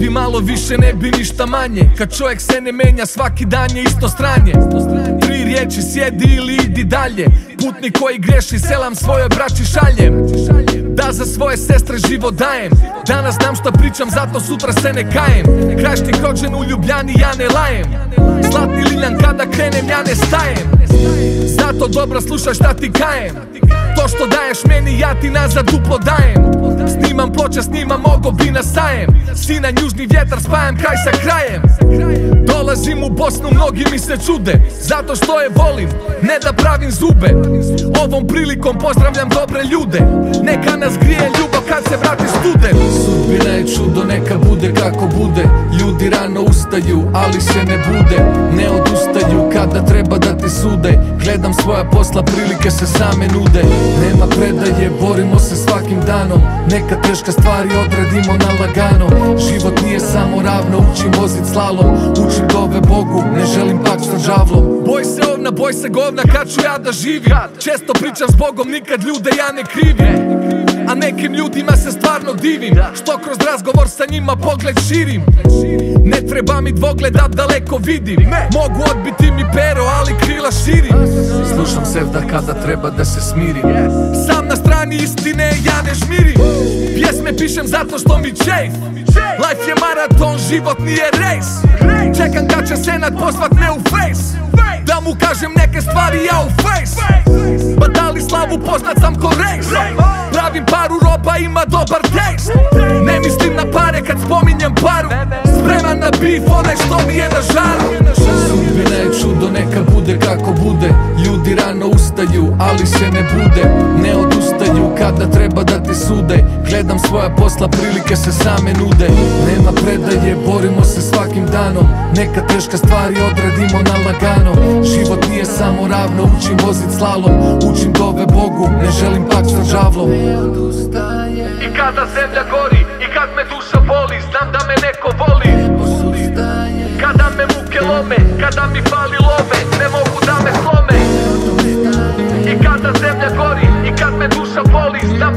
Bi malo više, ne bi ništa manje. Kad čovjek se ne menja, svaki dan je isto stranje. Tri riječi, sjedi ili idi dalje. Putnik koji greši, selam svojoj braći šaljem. Da za svoje sestre život dajem. Danas znam šta pričam, zato sutra se ne kajem. Krašnik rođen u Ljubljani, ja ne lajem. Zlatni liljan kada krenem, ja ne stajem. Zato dobro slušaj šta ti kajem. To što daješ meni, ja ti nazad duplo dajem Snimam ploče, snimam mogo bi na sajem. Sina južni vjetar, spajam kraj sa krajem. Dolazim u Bosnu, mnogi mi se čude Zato što je volim, ne da pravim zube. Ovom prilikom pozdravljam dobre ljude Neka nas grije ljubav kad se vrati student. Sudbina je čudo, neka bude kako bude. Ljudi rano ustaju, ali se ne bude Ne odustaju kada treba da ti sude Gledam svoja posla, prilike se same nude. Nema predaje, borimo se svakim danom. Neka teška stvari odradimo na lagano. Život nije samo ravno, učim vozit slalom. Učim dove Bogu, ne želim pak sa žavlom Boj se ovna, boj se govna, kad ću ja da živim? Često pričam s Bogom, nikad ljude ja ne krivim a nekim ljudima se stvarno divim Što kroz razgovor sa njima pogled širim. Ne treba mi dvogled da daleko vidim. Mogu odbiti mi pero, ali krila širim. Slušam sevda kada treba da se smirim Sam na strani istine, ja ne žmirim. Pjesme pišem zato što mi čejf Life je maraton, život nije rejs Čekam kad će senat pozvat me u face Da mu kažem neke stvari ja u face Pa da li slavu poznat sam ko rejs roba ima dobar taste Ne mislim na pare kad spominjem paru. Spreman na beef, onaj što mi je na žaru. Sudbina je čudo, neka bude kako bude. Ljudi rano ustaju, ali se ne bude. Ne odustaju kada treba da ti sude. Gledam svoja posla, prilike se same nude. Nema predaje, borimo se svakim danom. Neka teška stvari odradimo na lagano. Život nije samo ravno, učim vozit slalom. Učim dove Bogu, ne želim pak sa žavlom kada zemlja gori i kad me duša boli Znam da me neko voli. Kada me muke lome, kada mi fali love Ne mogu da me slome. I kada zemlja gori i kad me duša boli Znam